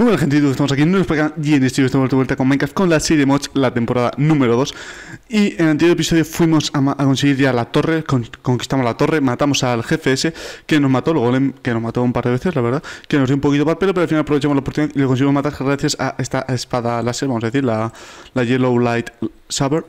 Muy buena gente, estamos aquí en canal y en este vídeo estamos de vuelta con Minecraft con la serie mods, la temporada número 2 Y en el anterior episodio fuimos a, conseguir ya la torre, con conquistamos la torre, matamos al jefe ese que nos mató, el golem que nos mató un par de veces, la verdad Que nos dio un poquito para pelo, pero al final aprovechamos la oportunidad y lo conseguimos matar gracias a esta espada láser, vamos a decir, la, la Yellow Light Saber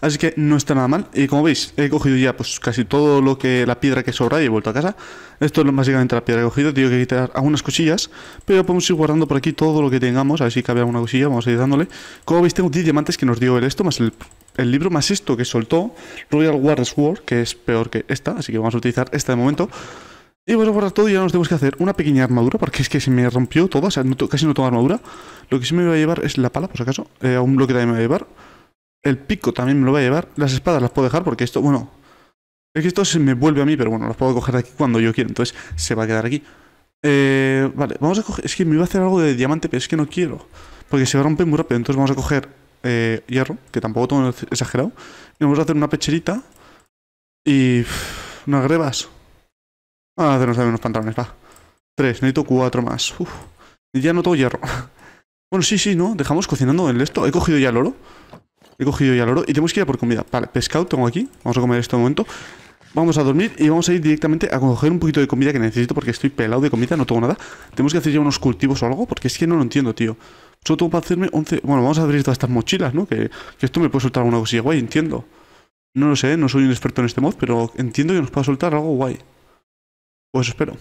Así que no está nada mal. Y como veis, he cogido ya pues casi todo lo que la piedra que sobra y he vuelto a casa. Esto es básicamente la piedra que he cogido. Tengo que quitar algunas cosillas. Pero podemos ir guardando por aquí todo lo que tengamos. A ver si cabe alguna cosilla. Vamos a ir dándole. Como veis, tengo 10 diamantes que nos dio el esto, más el, libro, más esto que soltó. Royal War Sword, que es peor que esta. Así que vamos a utilizar esta de momento. Y a guardar todo y ya nos tenemos que hacer una pequeña armadura, porque es que se me rompió todo, o sea, casi no tengo armadura. Lo que sí me voy a llevar es la pala, por si acaso. Eh, a un bloque también me voy a llevar. El pico también me lo voy a llevar. Las espadas las puedo dejar porque esto, bueno... Es que esto se me vuelve a mí, pero bueno, las puedo coger de aquí cuando yo quiera. Entonces se va a quedar aquí. Eh, vale, vamos a coger... Es que me iba a hacer algo de diamante, pero es que no quiero. Porque se rompe muy rápido. Entonces vamos a coger eh, hierro, que tampoco tengo exagerado. Y vamos a hacer una pecherita. Y... unas grebas. Vamos a hacernos también unos pantalones, va. Tres, necesito cuatro más. Uf. Y ya no tengo hierro. bueno, sí, sí, ¿no? Dejamos cocinando el esto. He cogido ya el oro. He cogido ya el oro y tenemos que ir a por comida. Vale, pescado tengo aquí. Vamos a comer esto de momento. Vamos a dormir y vamos a ir directamente a coger un poquito de comida que necesito porque estoy pelado de comida, no tengo nada. Tenemos que hacer ya unos cultivos o algo porque es que no lo entiendo, tío. Solo tengo para hacerme 11... Bueno, vamos a abrir todas estas mochilas, ¿no? Que, esto me puede soltar alguna cosilla guay, entiendo. No lo sé, no soy un experto en este mod, pero entiendo que nos pueda soltar algo guay. Pues espero.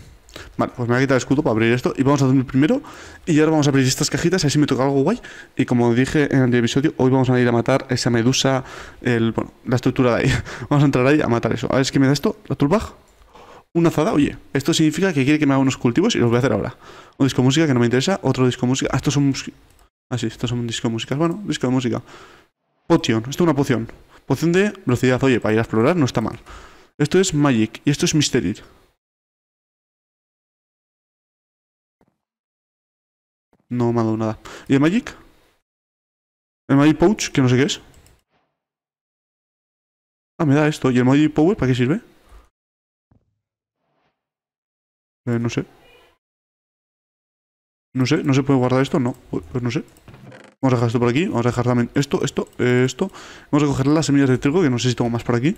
Vale, pues me voy a quitar el escudo para abrir esto y vamos a dormir primero y ahora vamos a abrir estas cajitas, así me toca algo guay y como dije en el episodio, hoy vamos a ir a matar esa medusa, bueno, la estructura de ahí. vamos a entrar ahí a matar eso. A ver, es que me da esto, la turbag. Una azada, oye, esto significa que quiere que me haga unos cultivos y los voy a hacer ahora. Un disco de música que no me interesa, otro disco de música. Ah, estos son... Ah, sí, estos son disco de música. Bueno, disco de música. Potion, esto es una poción. Poción de velocidad, oye, para ir a explorar no está mal. Esto es Magic y esto es Mystery. No me ha dado nada. ¿Y el Magic? El Magic Pouch, que no sé qué es. Ah, me da esto. ¿Y el Magic Power para qué sirve? Eh, no sé. No sé, ¿no se puede guardar esto? No, pues no sé. Vamos a dejar esto por aquí. Vamos a dejar también esto, esto, esto. Vamos a coger las semillas de trigo, que no sé si tengo más por aquí.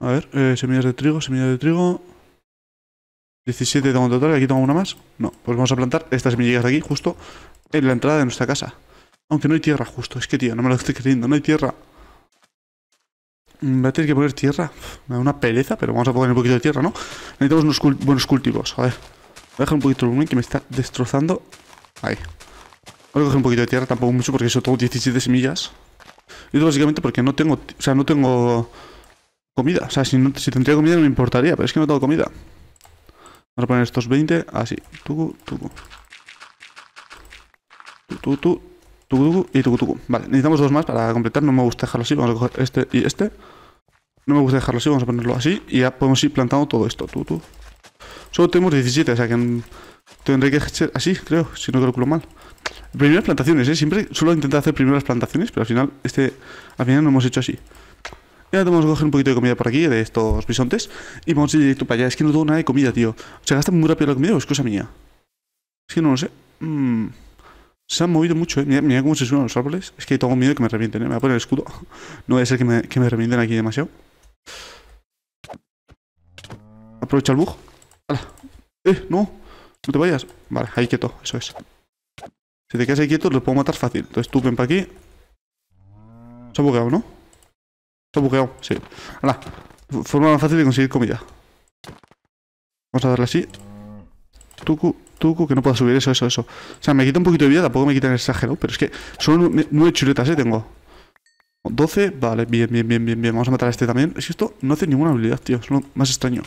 A ver, eh, semillas de trigo, semillas de trigo. 17 tengo en total, aquí tengo una más. No, pues vamos a plantar estas semillas de aquí, justo en la entrada de nuestra casa. Aunque no hay tierra, justo. Es que, tío, no me lo estoy creyendo, no hay tierra. Mm, voy a tener que poner tierra. Me da una pereza, pero vamos a poner un poquito de tierra, ¿no? Necesitamos unos buenos cultivos. A ver. Voy a dejar un poquito de volumen que me está destrozando. Ahí. Voy a coger un poquito de tierra, tampoco mucho, porque eso tengo 17 semillas. Y esto básicamente porque no tengo... O sea, no tengo comida. O sea, si, no, si tendría comida no me importaría, pero es que no tengo comida. Vamos a poner estos 20 así. Tucu, tucu. Tucu, tucu, tucu, y tucu, tucu. Vale, necesitamos dos más para completar. No me gusta dejarlo así. Vamos a coger este y este. No me gusta dejarlo así. Vamos a ponerlo así. Y ya podemos ir plantando todo esto. Tucu. Solo tenemos 17, o sea que tendré que ser así, creo, si no calculo mal. Primeras plantaciones, ¿eh? Siempre suelo intentar hacer primeras plantaciones, pero al final, este, al final no hemos hecho así. Y ahora vamos a coger un poquito de comida por aquí, de estos bisontes, y vamos a ir directo para allá. Es que no tengo nada de comida, tío. ¿Se gasta muy rápido la comida o es cosa mía? Es que no lo sé. Mm. Se han movido mucho, ¿eh? Mira, cómo se suben los árboles. Es que tengo miedo de que me revienten, ¿eh? Me voy a poner el escudo. No voy a ser que me, que me revienten aquí demasiado. Aprovecha el bug. ¡Hala! ¡Eh! ¡No! No te vayas. Vale, ahí quieto. Eso es. Si te quedas ahí quieto, lo puedo matar fácil. Entonces tú ven para aquí. Se ha bugueado, ¿no? Está bugueado, sí. Hala. Forma más fácil de conseguir comida. Vamos a darle así. Tucu, tucu, que no pueda subir eso, eso, eso. O sea, me quita un poquito de vida, tampoco me quita el exagero, pero es que son nueve chuletas, eh, tengo. 12, vale, bien, bien, bien, bien, bien. Vamos a matar a este también. Es que esto no hace ninguna habilidad, tío. Es lo más extraño.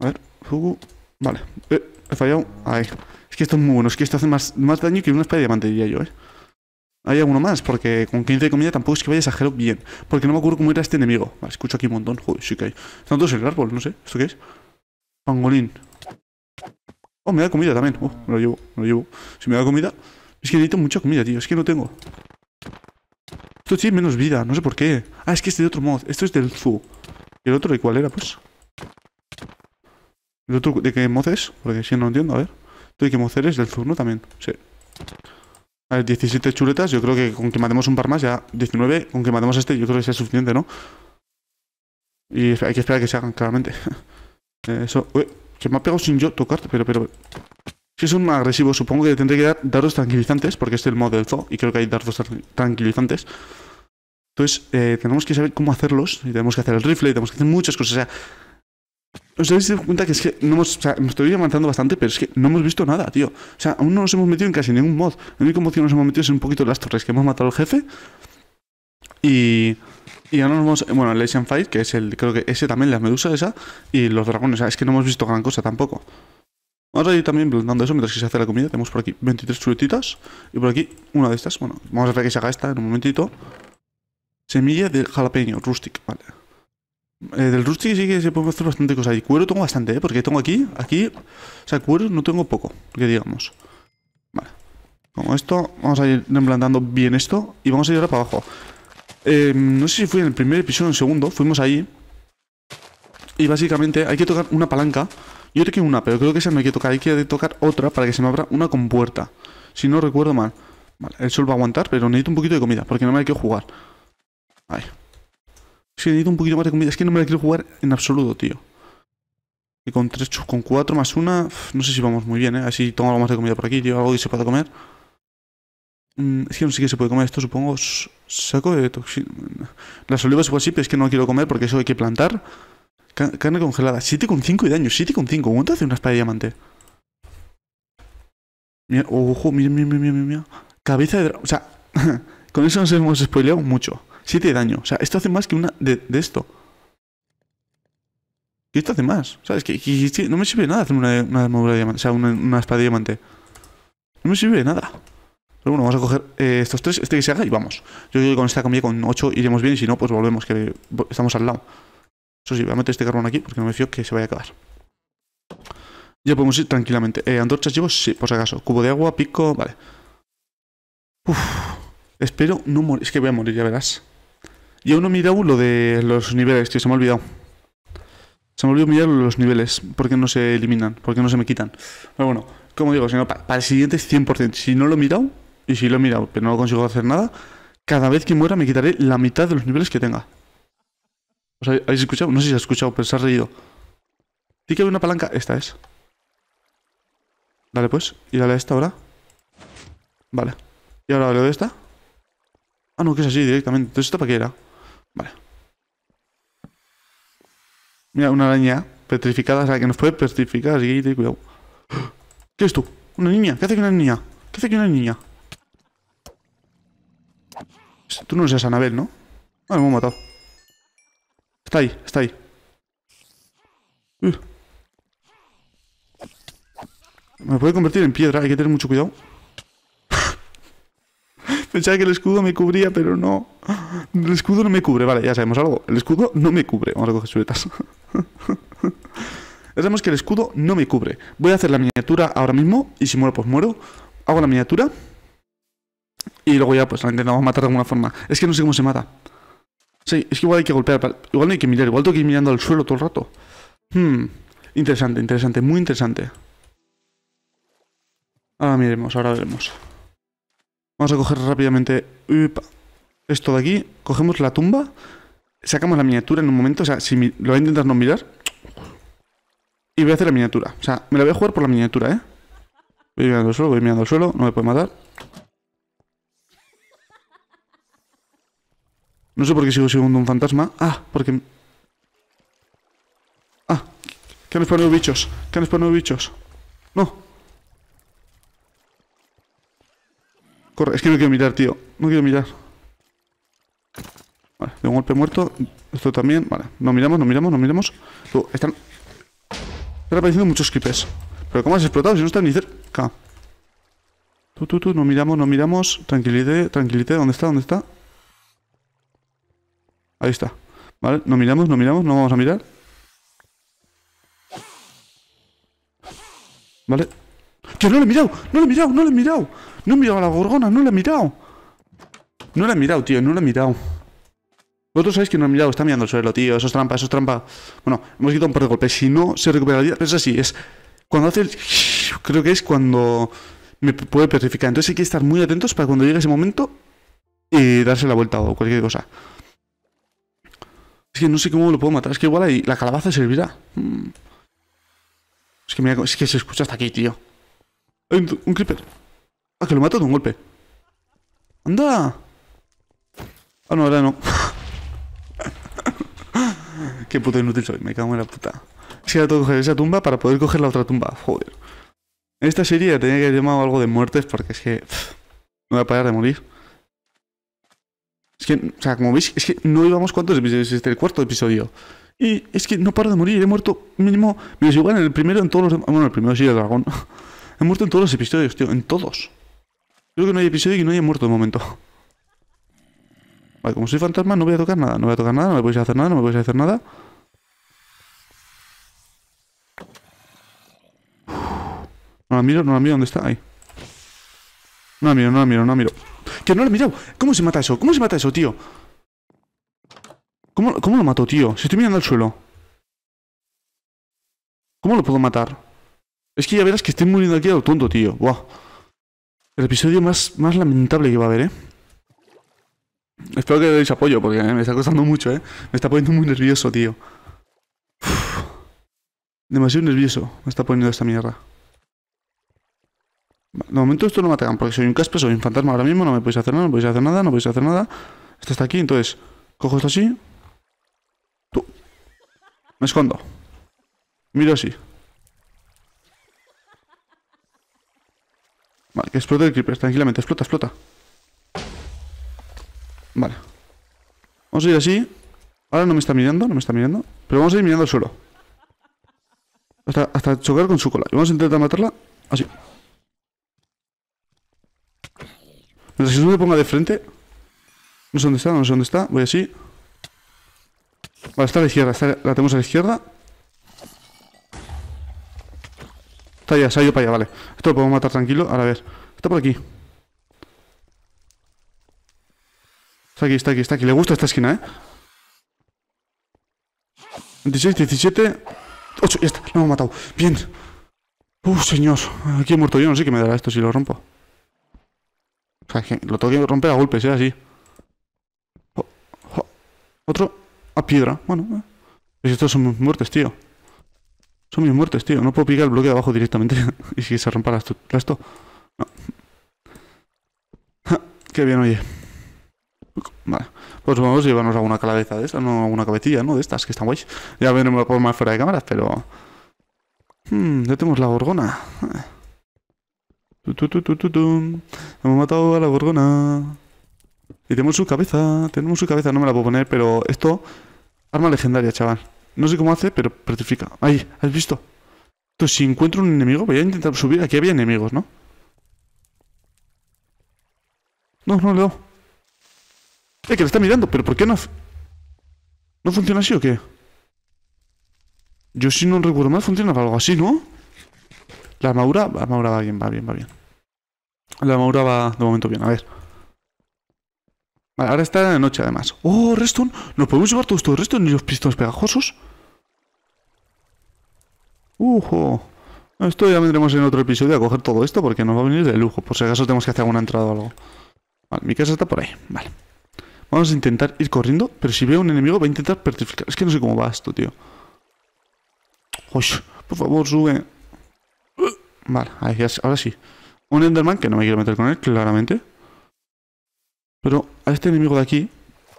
A ver, Fugu. Vale. Eh, he fallado. Ahí. Es que esto es muy bueno. Es que esto hace más, más daño que una espada de diamante, diría yo, eh. Hay alguno más, porque con 15 de comida tampoco es que vaya exagero bien. Porque no me acuerdo cómo era este enemigo. Vale, escucho aquí un montón. Joder, sí que hay. Están todos en el árbol, no sé. ¿Esto qué es? Pangolín. Oh, me da comida también. Oh, me lo llevo, me lo llevo. Si me da comida... Es que necesito mucha comida, tío. Es que no tengo. Esto tiene menos vida, no sé por qué. Ah, es que este de otro mod. Esto es del Zoo. ¿Y el otro de cuál era, pues? ¿El otro de qué mod es? Porque si no lo entiendo, a ver. Estoy que moceres del turno también, sí. A ver, 17 chuletas, yo creo que con que matemos un par más ya 19, con que matemos este yo creo que sea suficiente, ¿no? Y hay que esperar que se hagan, claramente. Eso, uy, que me ha pegado sin yo tocarte, pero, pero... Si son agresivos, supongo que tendré que dar dardos tranquilizantes, porque este es el modo del zoo, y creo que hay dardos tranquilizantes. Entonces, eh, tenemos que saber cómo hacerlos, y tenemos que hacer el rifle, y tenemos que hacer muchas cosas. O sea, os habéis dado cuenta que es que no hemos, o sea, me estoy avanzando bastante, pero es que no hemos visto nada, tío. O sea, aún no nos hemos metido en casi ningún mod. El único mod que nos hemos metido es un poquito las torres, que hemos matado al jefe. Y, y ahora nos vamos, bueno, el Asian Fight, que es el, creo que ese también, la medusa esa, y los dragones. O sea, es que no hemos visto gran cosa tampoco. Vamos a ir también blendando eso mientras que se hace la comida. Tenemos por aquí 23 chuletitas. Y por aquí una de estas. Bueno, vamos a ver que se haga esta en un momentito. Semilla de jalapeño, rustic, vale. Eh, del rustic sí que se puede hacer bastante cosas. Y cuero tengo bastante, ¿eh? Porque tengo aquí, aquí... O sea, cuero no tengo poco, que digamos. Vale. Como esto, vamos a ir implantando bien esto. Y vamos a ir ahora para abajo. Eh, no sé si fue en el primer episodio o en el segundo. Fuimos ahí. Y básicamente hay que tocar una palanca. Yo tengo una, pero creo que esa no hay que tocar. Hay que tocar otra para que se me abra una compuerta. Si no recuerdo mal. Vale, el sol va a aguantar, pero necesito un poquito de comida, porque no me hay que jugar. Ahí. Que necesito un poquito más de comida. Es que no me la quiero jugar en absoluto, tío. Y con tres, con cuatro más una, no sé si vamos muy bien, ¿eh? Así tengo algo más de comida por aquí, tío, algo que se pueda comer. Mm, es que no sé qué se puede comer esto, supongo. Saco de toxina. Las olivas o así, pero es que no quiero comer porque eso hay que plantar. carne congelada. 7,5 de daño, 7,5. ¿Cuánto hace una espada de diamante? Mira, ojo, mira, mira, mira, mira. Cabeza de... O sea, con eso nos hemos spoileado mucho. 7 de daño. O sea, esto hace más que una de, esto. Y esto hace más. ¿Sabes? Que, que, no me sirve de nada hacer una, una armadura de diamante. O sea, una, una, espada de diamante. No me sirve de nada. Pero bueno, vamos a coger eh, estos tres, este que se haga y vamos. Yo creo que con esta comida con 8 iremos bien y si no, pues volvemos, que estamos al lado. Eso sí, voy a meter este carbón aquí porque no me fío que se vaya a acabar. Ya podemos ir tranquilamente. Eh, ¿Antorchas llevo? Sí, por si acaso. Cubo de agua, pico, vale. Uf. Espero no morir. Es que voy a morir, ya verás. Y aún no he mirado lo de los niveles, tío, se me ha olvidado. Se me olvidó mirar los niveles, porque no se eliminan, porque no se me quitan. Pero bueno, como digo, si no, para, el siguiente es 100%. Si no lo he mirado, y si lo he mirado, pero no consigo hacer nada, cada vez que muera me quitaré la mitad de los niveles que tenga. ¿Os habéis escuchado? No sé si has escuchado, pero se ha reído. ¿Tiene que haber una palanca? Esta es. Dale pues, y dale a esta ahora. Vale. ¿Y ahora le esta? Ah, no, que es así directamente. Entonces, ¿esta para qué era? Vale. Mira, una araña petrificada, o sea, que nos puede petrificar, así que cuidado. ¿Qué es tú? ¿Una niña? ¿Qué hace que una niña? ¿Qué hace que una niña? Tú no seas Anabel, ¿no? Ah, me hemos matado. Está ahí, está ahí. Uh. Me puede convertir en piedra, hay que tener mucho cuidado. Pensaba que el escudo me cubría, pero no. El escudo no me cubre, vale, ya sabemos algo. El escudo no me cubre. Vamos a coger suetas. ya sabemos que el escudo no me cubre. Voy a hacer la miniatura ahora mismo, y si muero, pues muero. Hago la miniatura. Y luego ya, pues la intentamos matar de alguna forma. Es que no sé cómo se mata. Sí, es que igual hay que golpear. Igual no hay que mirar, igual tengo que ir mirando al suelo todo el rato. Hmm. Interesante, interesante, muy interesante. Ahora miremos, ahora veremos. Vamos a coger rápidamente esto de aquí. Cogemos la tumba. Sacamos la miniatura en un momento. O sea, si lo voy a intentar no mirar. Y voy a hacer la miniatura. O sea, me la voy a jugar por la miniatura, ¿eh? Voy mirando el suelo, voy mirando el suelo. No me puede matar. No sé por qué sigo siendo un fantasma. Ah, porque... Ah, que han spawnado bichos. Que han spawnado bichos. No. Corre, es que no quiero mirar, tío. No quiero mirar. Vale, de un golpe muerto. Esto también. Vale, no miramos, no miramos, no miramos. Están... Están apareciendo muchos creepers. Pero ¿cómo has explotado si no están ni cerca? Tú, tú, tú, no miramos, no miramos. Tranquilidad, tranquilidad. ¿Dónde está? ¿Dónde está? Ahí está. Vale, no miramos, no miramos, no vamos a mirar. Vale. ¡Que no lo he mirado! ¡No lo he mirado! ¡No lo he mirado! No he mirado a la gorgona, no la he mirado. No la he mirado, tío, no la he mirado. Vosotros sabéis que no he mirado, está mirando el suelo, tío. Eso es trampa, eso es trampa. Bueno, hemos quitado un par de golpes. Si no, se recupera la vida. Pero es así, es. Cuando hace creo que es cuando me puede petrificar. Entonces hay que estar muy atentos para cuando llegue ese momento y darse la vuelta o cualquier cosa. Es que no sé cómo lo puedo matar. Es que igual ahí la calabaza servirá. Mm. Es que, mira, es que se escucha hasta aquí, tío. Un, un creeper. Ah, que lo mato de un golpe. ¡Anda! Ah, no, ahora no. Qué puto inútil soy, me cago en la puta. Que ahora tengo que coger esa tumba para poder coger la otra tumba. Joder. En esta serie tenía que haber llamado algo de muertes porque es que... no voy a parar de morir. Es que, o sea, como veis, es que no íbamos cuántos episodios, este el cuarto episodio. Y es que no paro de morir, he muerto mínimo... Mira, igual en el primero, en todos los... Bueno, el primero sí, el dragón. he muerto en todos los episodios, tío, en todos. Creo que no hay episodio que no haya muerto de momento. Vale, como soy fantasma no voy a tocar nada, no voy a tocar nada, no me podéis hacer nada, no me podéis hacer nada. No la miro, no la miro, ¿dónde está? Ahí. No la miro, no la miro, no la miro. ¡Que no la he mirado! ¿Cómo se mata eso? ¿Cómo se mata eso, tío? ¿Cómo, cómo lo mato, tío? Si estoy mirando al suelo. ¿Cómo lo puedo matar? Es que ya verás que estoy muriendo aquí a lo tonto, tío. Buah. El episodio más, más lamentable que va a haber, ¿eh? Espero que deis apoyo, porque me está costando mucho, ¿eh? Me está poniendo muy nervioso, tío. Demasiado nervioso me está poniendo esta mierda. De momento esto no me atacan, porque soy un caspe, soy un ahora mismo, no me podéis hacer nada, no podéis hacer nada, no podéis hacer nada. Esto está aquí, entonces cojo esto así. Tú. Me escondo. Miro así. Vale, que explote el creeper, tranquilamente, explota, explota. Vale. Vamos a ir así. Ahora no me está mirando, no me está mirando. Pero vamos a ir mirando el suelo. Hasta, chocar con su cola. Y vamos a intentar matarla así. Mientras que me ponga de frente. No sé dónde está, no sé dónde está. Voy así. Vale, está a la izquierda. la tenemos a la izquierda. Está allá, se ha ido para allá, vale. Esto lo podemos matar tranquilo. Ahora a ver. Está por aquí. Está aquí, está aquí, está aquí. Le gusta esta esquina, ¿eh? 26, 17... 8, ya está. Lo hemos matado. Bien. Uf, señor. Aquí he muerto yo. No sé qué me dará esto si lo rompo. O sea, lo tengo que romper a golpes, ¿eh? Así. Otro. A piedra. Bueno. Eh. Pues estos son muertes, tío. Son mis muertes, tío. No puedo picar el bloque de abajo directamente. y si se rompa esto. No. Qué bien, oye. Vale. Pues vamos a llevarnos alguna cabeza de estas, no alguna cabecilla, ¿no? De estas, que están guays. Ya veremos por más fuera de cámaras, pero... Hmm, ya tenemos la gorgona. Hemos matado a la gorgona. Y tenemos su cabeza, tenemos su cabeza, no me la puedo poner, pero esto... Arma legendaria, chaval. No sé cómo hace, pero petrifica. Ahí, ¿has visto? Entonces, si encuentro un enemigo, voy a intentar subir. Aquí había enemigos, ¿no? No, no le doy. Eh, que le está mirando, pero ¿por qué no? ¿No funciona así o qué? Yo si no recuerdo mal funciona algo así, ¿no? La armadura, la armadura va bien, va bien, va bien. La armadura va de momento bien, a ver. Ahora está de noche además. ¡Oh, Reston! ¿Nos podemos llevar todos estos Reston y los pistones pegajosos? ¡Ujo! Esto ya vendremos en otro episodio a coger todo esto porque nos va a venir de lujo. Por si acaso tenemos que hacer alguna entrada o algo. Vale, mi casa está por ahí. Vale. Vamos a intentar ir corriendo, pero si veo un enemigo voy a intentar petrificar. Es que no sé cómo va esto, tío. Uy, por favor, sube. Vale, ahora sí. Un Enderman, que no me quiero meter con él, claramente. Pero a este enemigo de aquí,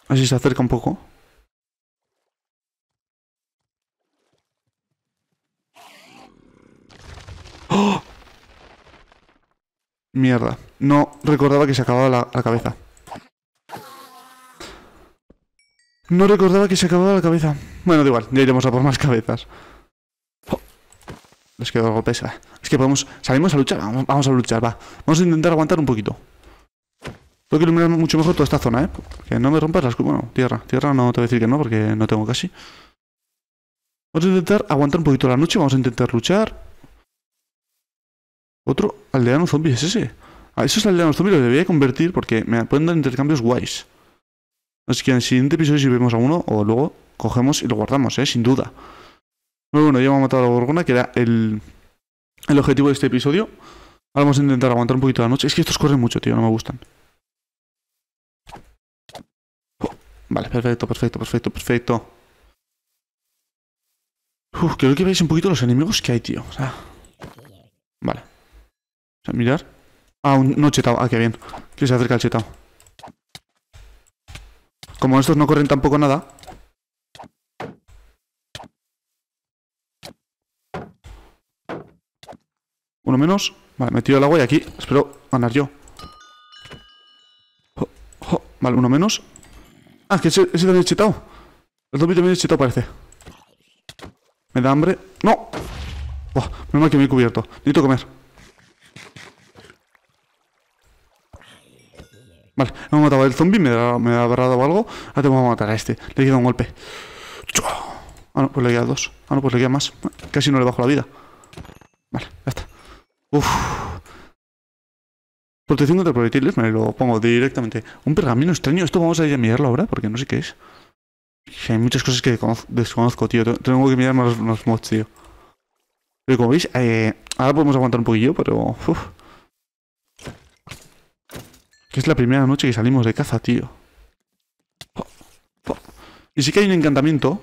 así se acerca un poco. ¡Oh! Mierda. No recordaba que se acababa la cabeza. No recordaba que se acababa la cabeza. Bueno, da igual, ya iremos a por más cabezas. Oh, les quedó algo pesa. Es que podemos... ¿Salimos a luchar? Vamos, a luchar, va. Vamos a intentar aguantar un poquito. Tengo que iluminar mucho mejor toda esta zona, ¿eh? Que no me rompas las... Bueno, tierra. Tierra no te voy a decir que no, porque no tengo casi. Vamos a intentar aguantar un poquito la noche. Vamos a intentar luchar. Otro aldeano zombie es ese. A esos aldeanos zombies los debería convertir porque me pueden dar intercambios guays. Así que en el siguiente episodio si vemos a uno, o luego cogemos y lo guardamos, ¿eh? Sin duda. Bueno, bueno, ya hemos matado a la gorgona, que era el, el objetivo de este episodio. Ahora vamos a intentar aguantar un poquito la noche. Es que estos corren mucho, tío, no me gustan. Oh, vale, perfecto, perfecto, perfecto, perfecto. Uf, quiero que veáis un poquito los enemigos que hay, tío. O sea, vale. O sea, mirar. Ah, un, no chetado. Ah, qué bien. Que se acerca el chetado. Como estos no corren tampoco nada. Uno menos. Vale, me tiro al agua y aquí espero ganar yo. Vale, uno menos. Ah, que ese, ese también es chetado. El zombie también es chetado, parece. Me da hambre. ¡No! Oh, menos mal que me he cubierto. Necesito comer. Vale, hemos matado al zombie, me, ha, me ha agarrado algo. Ahora tengo que matar a este. Le he dado un golpe. Ah, no, pues le queda dos. Ah, no, pues le queda más. Casi no le bajo la vida. Vale, ya está. Uf. Protección contra proyectiles, me lo pongo directamente. Un pergamino extraño. Esto vamos a ir a mirarlo ahora porque no sé qué es. Hay muchas cosas que desconozco, tío. Tengo que mirar los, los mods, tío. Pero como veis, eh, ahora podemos aguantar un poquillo, pero... Que es la primera noche que salimos de caza, tío. Y sí que hay un encantamiento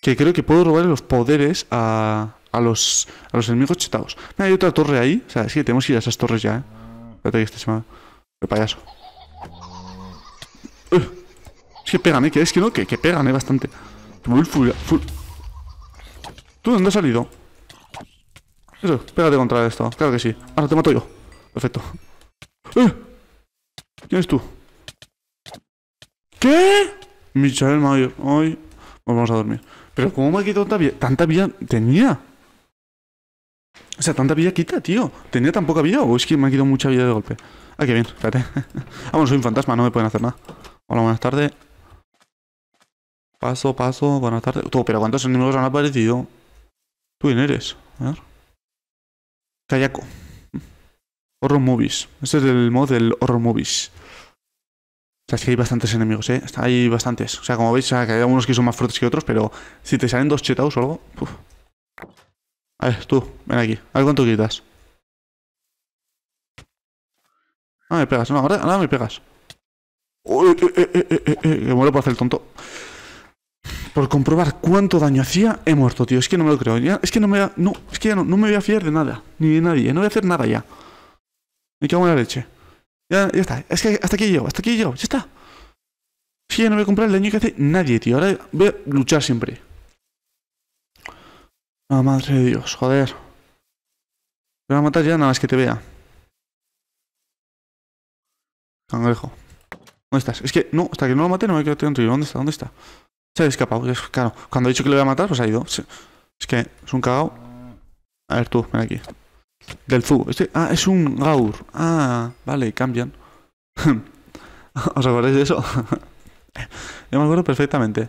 que creo que puedo robarle los poderes a, a, los, a los enemigos chetados. Mira, hay otra torre ahí. O sea, es que tenemos que ir a esas torres ya, ¿eh? Espérate que este se me... El payaso. Es que pegan, ¿eh? Que es que no, que, que pegan, ¿eh? Bastante. Full, full, full. ¿Tú dónde has salido? Eso, pégate contra esto. Claro que sí. Ahora te mato yo. Perfecto. ¿Quién es tú? ¿Qué? Michael Mayer. Ay. Pues vamos a dormir. Pero ¿cómo me ha quitado tanta vida? ¿Tanta vida tenía? O sea, tanta vida quita, tío. ¿Tenía tan poca vida o es que me ha quitado mucha vida de golpe? Ah, qué bien, espérate. Vamos, soy un fantasma, no me pueden hacer nada. Hola, buenas tardes. Paso, paso, buenas tardes. Pero ¿cuántos enemigos han aparecido? ¿Tú quién eres? A ver. Kayako. Horror Movies. Este es el mod del Horror Movies. O sea, es que hay bastantes enemigos, ¿eh? Hay bastantes. O sea, como veis, que hay algunos que son más fuertes que otros, pero si te salen dos chetados o algo... A ver, tú, ven aquí. A ver cuánto quitas. Ah, me pegas. No, ahora, ahora me pegas. Uy, eh, eh, eh, que muero por hacer tonto. Por comprobar cuánto daño hacía, he muerto, tío. Es que no me lo creo. Es que no me... No, es que ya no, no me voy a fiar de nada. Ni de nadie. No voy a hacer nada ya. Me cago en la leche. Ya, ya está. Es que hasta aquí llego, hasta aquí llego. Ya está. Sí, ya no voy a comprar el daño que hace nadie, tío. Ahora voy a luchar siempre. Ah, madre de Dios, joder. Me voy a matar ya nada más que te vea. Cangrejo. ¿Dónde estás? Es que, no, hasta que no lo mate no me quedo tranquilo. ¿Dónde está? ¿Dónde está? Se ha escapado. Es, claro, cuando he dicho que le voy a matar, pues ha ido. Es que es un cagao. A ver tú, ven aquí. Del Zu. Este, ah, es un Gaur. Ah, vale, cambian. ¿Os acordáis de eso? Yo me acuerdo perfectamente.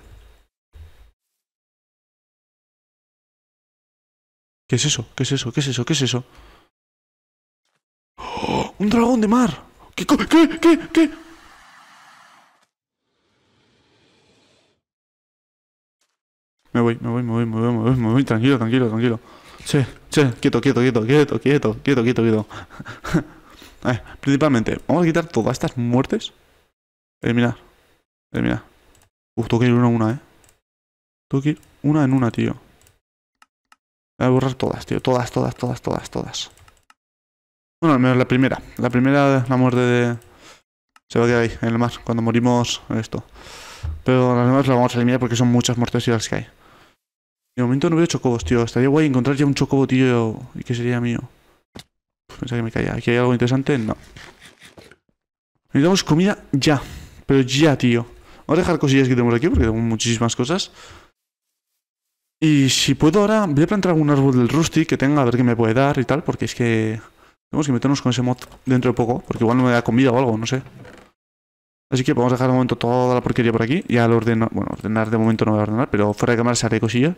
¿Qué es eso? ¿Qué es eso? ¿Qué es eso? ¿Qué es eso? ¡Oh! ¡Un dragón de mar! ¿Qué? ¿Qué? ¿Qué? ¿Qué? Me voy, me voy, me voy, me voy, me voy, me voy, tranquilo, tranquilo, tranquilo. Sí, sí, quieto, quieto, quieto, quieto, quieto, quieto, quieto, quieto. a ver, principalmente, vamos a quitar todas estas muertes. Eliminar. Eliminar. Uf, tengo que ir una a una, eh. Tengo que ir una en una, tío. Voy a borrar todas, tío. Todas, todas, todas, todas, todas. Bueno, al menos la primera. La primera, la muerte de... Se va a quedar ahí, en el mar. Cuando morimos, esto. Pero las demás las vamos a eliminar porque son muchas muertes y las que hay. De momento no veo chocobos, tío. Estaría guay encontrar ya un chocobo, tío, y que sería mío. Pensaba que me caía. ¿Aquí hay algo interesante? No. Necesitamos comida ya. Pero ya, tío. Vamos a dejar cosillas que tenemos aquí porque tengo muchísimas cosas. Y si puedo ahora, voy a plantar algún árbol del Rusty que tenga, a ver qué me puede dar y tal, porque es que tenemos que meternos con ese mod dentro de poco, porque igual no me da comida o algo, no sé. Así que vamos a dejar de momento toda la porquería por aquí. Y al ordenar, bueno, ordenar de momento no voy a ordenar, pero fuera de cámara se haré cosillas.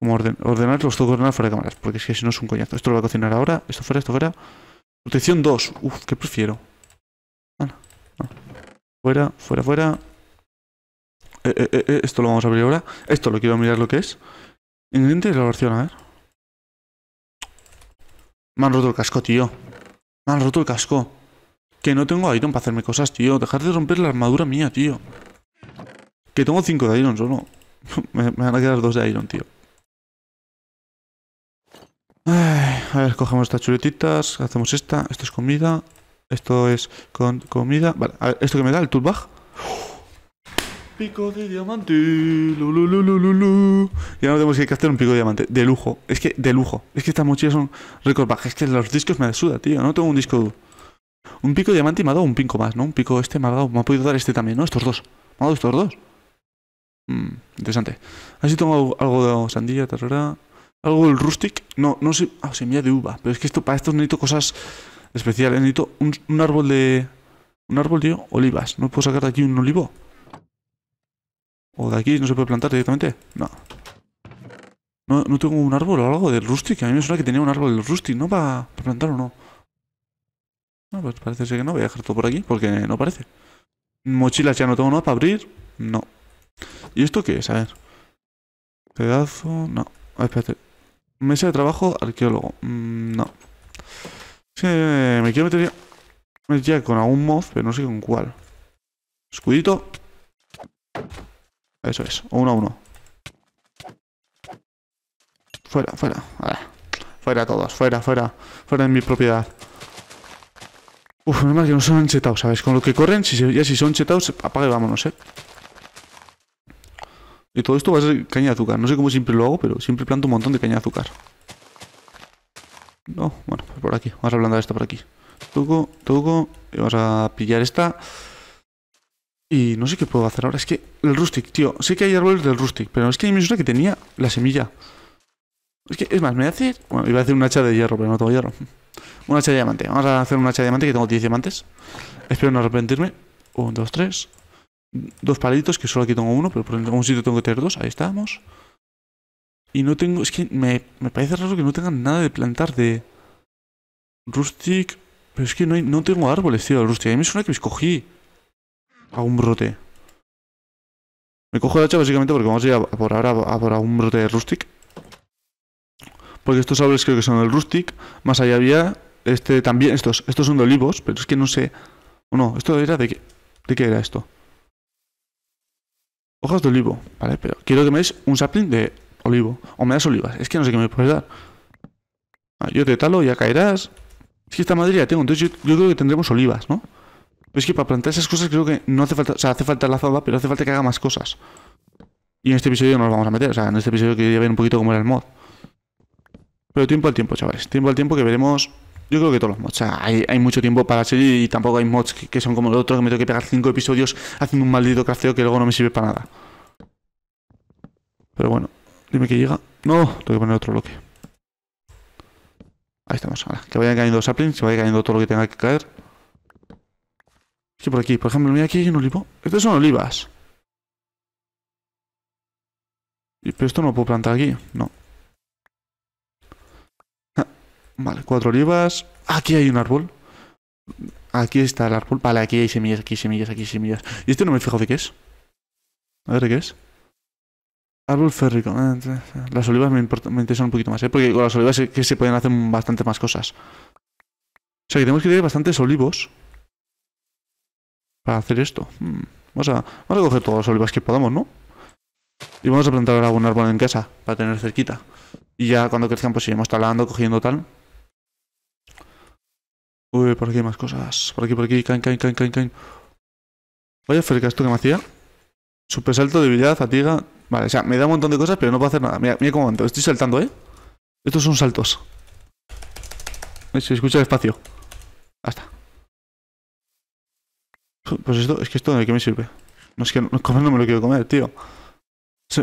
Como ordenar los tengo que ordenar fuera de cámaras, porque es que si no es un coñazo. Esto lo voy a cocinar ahora, esto fuera, esto fuera. Protección 2. Uf, ¿qué prefiero? Fuera, fuera, fuera. Eh, eh, eh, esto lo vamos a abrir ahora. Esto lo quiero mirar lo que es. Ingredientes de elaboración, a ver. Me han roto el casco, tío. Me han roto el casco. Que no tengo iron para hacerme cosas, tío. Dejar de romper la armadura mía, tío. Que tengo 5 de iron solo. me, van a quedar 2 de iron, tío. A ver, cogemos estas chuletitas, hacemos esta, esto es comida, esto es con comida. Vale, esto que me da el toolbag. Pico de diamante. Lu, lu. Y ahora tenemos que hacer un pico de diamante. De lujo. Es que, de lujo. Es que estas mochilas son record bag. Es que los discos me suda, tío. No tengo un disco. Un pico de diamante y me ha dado un pico más, ¿no? Un pico este me ha dado. Me ha podido dar este también, ¿no? Estos dos. Me ha dado estos dos. Mm, interesante. Así tengo algo de sandía, tarara. Algo del rustic. No, no sé. Ah, semilla de uva. Pero es que esto, para esto necesito cosas especiales. Necesito un, un árbol de. Un árbol de olivas. ¿No puedo sacar de aquí un olivo? ¿O de aquí no se puede plantar directamente? No. No, tengo un árbol o algo del rustic. A mí me suena que tenía un árbol del rustic, ¿no? Para plantar o no. No, pues parece ser que no. Voy a dejar todo por aquí porque no parece. Mochilas ya no tengo nada para abrir. No. ¿Y esto qué es? A ver. Pedazo. No. Ver, espérate. Mesa de trabajo, arqueólogo. Mm, no. Sí, me quiero meter ya, meter con algún mod, pero no sé con cuál. Escudito. Eso es. Uno a uno. Fuera, fuera. Ah, Fuera todos. Fuera, fuera. Fuera de mi propiedad. Uf, menos mal que no son enchetados, ¿sabes? Con lo que corren, si ya si son chetados, apaga y vámonos, ¿eh? Y todo esto va a ser caña de azúcar. No sé cómo siempre lo hago, pero siempre planto un montón de caña de azúcar. No, bueno, pues por aquí. Vamos a plantar esto por aquí. Toco, toco. Y vamos a pillar esta. Y no sé qué puedo hacer ahora. Es que el rustic, tío. Sé que hay árboles del rustic, pero es que mí me que tenía la semilla. Es que, es más, me voy a hacer. Bueno, iba a hacer un hacha de hierro, pero no tengo hierro. Un hacha de diamante. Vamos a hacer un hacha de diamante que tengo 10 diamantes. Espero no arrepentirme. Un, dos, tres. Dos palitos, que solo aquí tengo uno, pero por algún sitio tengo que tener dos. Ahí estamos. Y no tengo. Es que me, me parece raro que no tengan nada de plantar de. Rustic. Pero es que no, hay- no tengo árboles, tío, de rustic. A mí me suena que me escogí. A un brote. Me cojo el hacha básicamente porque vamos a ir a, por ahora a por un brote de rustic. Porque estos árboles creo que son del rustic. Más allá había este también. Estos, estos son de olivos, pero es que no sé. No, esto era de qué. ¿De qué era esto? Hojas de olivo, vale, pero quiero que me des un sapling de olivo. O me das olivas. Es que no sé qué me puedes dar. Ah, yo te talo, ya caerás. Es que esta madera ya tengo, entonces yo creo que tendremos olivas, ¿no? Pero es que para plantar esas cosas creo que no hace falta. O sea, hace falta la zaba, pero hace falta que haga más cosas. Y en este episodio no nos vamos a meter. O sea, en este episodio quería ver un poquito cómo era el mod. Pero tiempo al tiempo, chavales. Tiempo al tiempo que veremos. Yo creo que todos los mods. O sea, hay, mucho tiempo para la serie y tampoco hay mods que, son como el otro que me tengo que pegar cinco episodios haciendo un maldito crafteo que luego no me sirve para nada. Pero bueno, dime que llega. No, tengo que poner otro bloque. Ahí estamos. Ahora, que vayan cayendo saplings, que vaya cayendo todo lo que tenga que caer. Por aquí, por ejemplo, mira aquí hay un olivo. Estos son olivas. Pero esto no lo puedo plantar aquí. No. Ah, Vale, cuatro olivas. Aquí hay un árbol. Aquí está el árbol. Vale, aquí hay semillas, aquí hay semillas, aquí hay semillas. Y este no me he fijado de qué es. A ver de qué es. Árbol férrico. Ah, eh, Las olivas me, me interesan un poquito más, ¿eh? Porque con las olivas que se pueden hacer bastante más cosas. O sea que tenemos que tener bastantes olivos. Para hacer esto. Hmm, Vamos a, vamos a coger todas las olivas que podamos, ¿no? Y vamos a plantar un árbol en casa. Para tener cerquita. Y ya cuando crezcan, pues iremos talando, cogiendo tal. Uy, por aquí hay más cosas. Por aquí, por aquí. Caen, caen, caen, caen, caen. Vaya fresca esto que me hacía. Super salto, debilidad, fatiga. Vale, o sea, me da un montón de cosas, pero no puedo hacer nada. Mira, mira cómo ando. Estoy saltando, ¿eh? Estos son saltos. Se escucha despacio. Basta. Pues esto, es que esto de qué me sirve. No es que no, comer no me lo quiero comer, tío.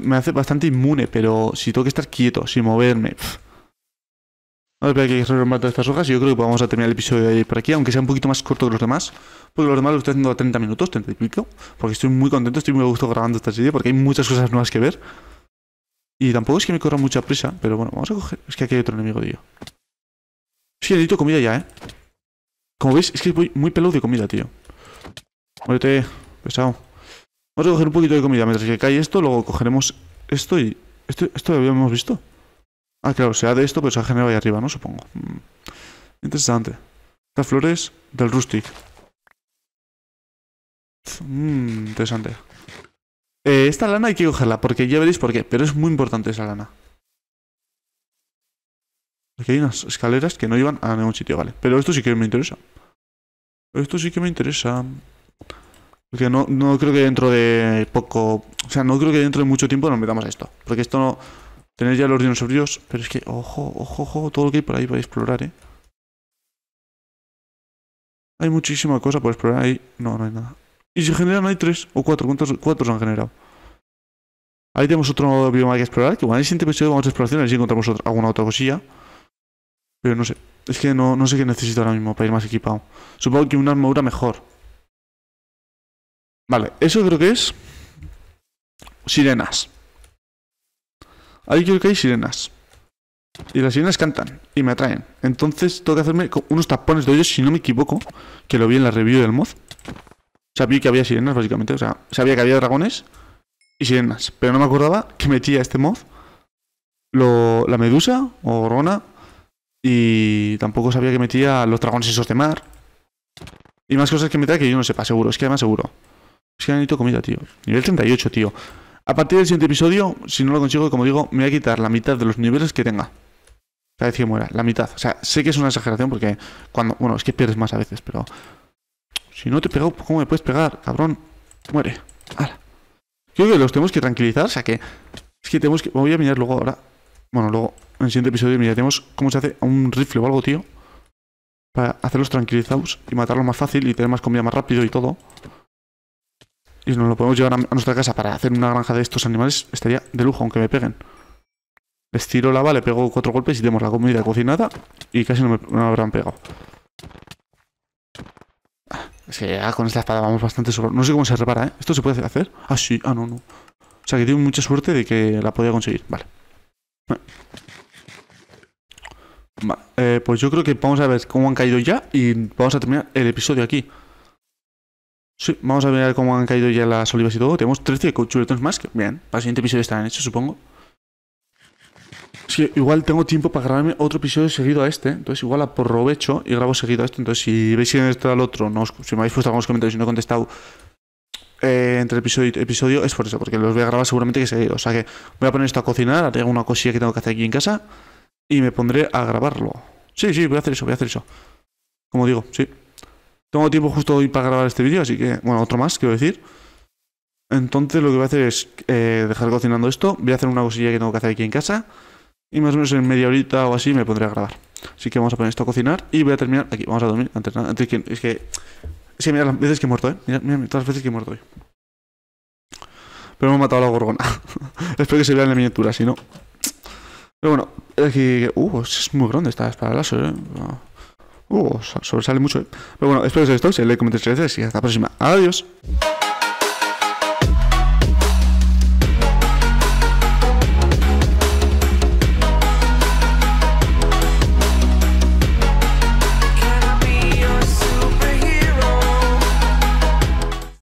Me hace bastante inmune, pero si tengo que estar quieto, sin moverme. pff. Vale, que hay que rematar estas hojas y yo creo que vamos a terminar el episodio de hoy por aquí, aunque sea un poquito más corto que los demás. Porque los demás lo estoy haciendo a 30 minutos, 30 y pico. Porque estoy muy contento, estoy muy a gusto grabando esta serie, porque hay muchas cosas nuevas que ver. Y tampoco es que me corra mucha prisa, pero bueno, vamos a coger. Es que aquí hay otro enemigo, tío. Es que necesito comida ya, ¿eh? Como veis, es que voy muy pelado de comida, tío. Muérete, pesado. Vamos a coger un poquito de comida mientras que cae esto, luego cogeremos esto y... Esto, esto lo habíamos visto. Ah, claro, sea de esto, pero se ha generado ahí arriba, ¿no? Supongo. Mm. Interesante. Estas flores del rustic. Mmm, interesante. Eh, esta lana hay que cogerla, porque ya veréis por qué, pero es muy importante esa lana. Aquí hay unas escaleras que no llevan a ningún sitio, vale. Pero esto sí que me interesa. Esto sí que me interesa. Porque no, no creo que dentro de poco... O sea, no creo que dentro de mucho tiempo nos metamos a esto. Porque esto no... Tenéis ya los dinosaurios, pero es que, ojo, ojo, ojo, todo lo que hay por ahí para explorar, ¿eh? Hay muchísima cosa por explorar ahí. No, no hay nada. Y se generan hay tres o cuatro. ¿Cuántos, se han generado? Ahí tenemos otro bioma que explorar. Que igual en el siguiente episodio vamos a exploración. A ver si encontramos alguna otra cosilla. Pero no sé. Es que no, no sé qué necesito ahora mismo para ir más equipado. Supongo que una armadura mejor. Vale, eso creo que es. Sirenas. Ahí creo que hay sirenas. Y las sirenas cantan y me atraen. Entonces tengo que hacerme unos tapones de ellos, si no me equivoco, que lo vi en la review del mod. Sabía que había sirenas, básicamente. O sea, sabía que había dragones y sirenas. Pero no me acordaba que metía este mod lo, la medusa o gorgona. Y tampoco sabía que metía los dragones esos de mar. Y más cosas que metía que yo no sepa, seguro. Es que además seguro. Es que necesito comida, tío. Nivel 38, tío. A partir del siguiente episodio, si no lo consigo, como digo, me voy a quitar la mitad de los niveles que tenga. Cada vez que muera, la mitad. O sea, sé que es una exageración porque cuando. Bueno, es que pierdes más a veces, pero. Si no te he pegado, ¿cómo me puedes pegar? Cabrón. Muere. Creo que los tenemos que tranquilizar. O sea que. Es que tenemos que. Voy a mirar luego ahora. Bueno, luego en el siguiente episodio miraremos cómo se hace un rifle o algo, tío. Para hacerlos tranquilizados y matarlos más fácil y tener más comida más rápido y todo y nos lo podemos llevar a, nuestra casa para hacer una granja de estos animales, estaría de lujo, aunque me peguen. Les tiro lava, le pego cuatro golpes y tenemos la comida cocinada y casi no me, habrán pegado. Es que con esta espada vamos bastante sobre. No sé cómo se repara, ¿eh? ¿Esto se puede hacer? Ah, sí. Ah, no, no. O sea, que tengo mucha suerte de que la podía conseguir. Vale. Vale. Eh, pues yo creo que vamos a ver cómo han caído ya y vamos a terminar el episodio aquí. Sí, vamos a ver cómo han caído ya las olivas y todo. Tenemos 13 chuletones más, que bien, para el siguiente episodio estarán hechos, supongo. Sí, igual tengo tiempo para grabarme otro episodio seguido a este, entonces igual aprovecho y grabo seguido a este. Entonces, si veis que está el otro, no si me habéis puesto algunos comentarios y no he contestado eh, entre episodio y episodio, es por eso, porque los voy a grabar seguramente que seguido. O sea que voy a poner esto a cocinar, haré una cosilla que tengo que hacer aquí en casa y me pondré a grabarlo. Sí, sí, voy a hacer eso, voy a hacer eso. Como digo, sí. Tengo tiempo justo hoy para grabar este vídeo, así que, bueno, otro más, quiero decir. Entonces lo que voy a hacer es eh, dejar cocinando esto. Voy a hacer una cosilla que tengo que hacer aquí en casa. Y más o menos en media horita o así me pondré a grabar. Así que vamos a poner esto a cocinar y voy a terminar aquí. Vamos a dormir antes, antes que, es que... Es que mira las veces que he muerto, ¿eh? Mira, mira todas las veces que he muerto hoy. Pero me he matado a la gorgona. Espero que se vea en la miniatura, si no... Pero bueno, es que... Uh, es muy grande esta espada láser, ¿eh? Uh, sobresale mucho. Pero bueno, espero que os haya gustado. Si le comentéis gracias y hasta la próxima. Adiós.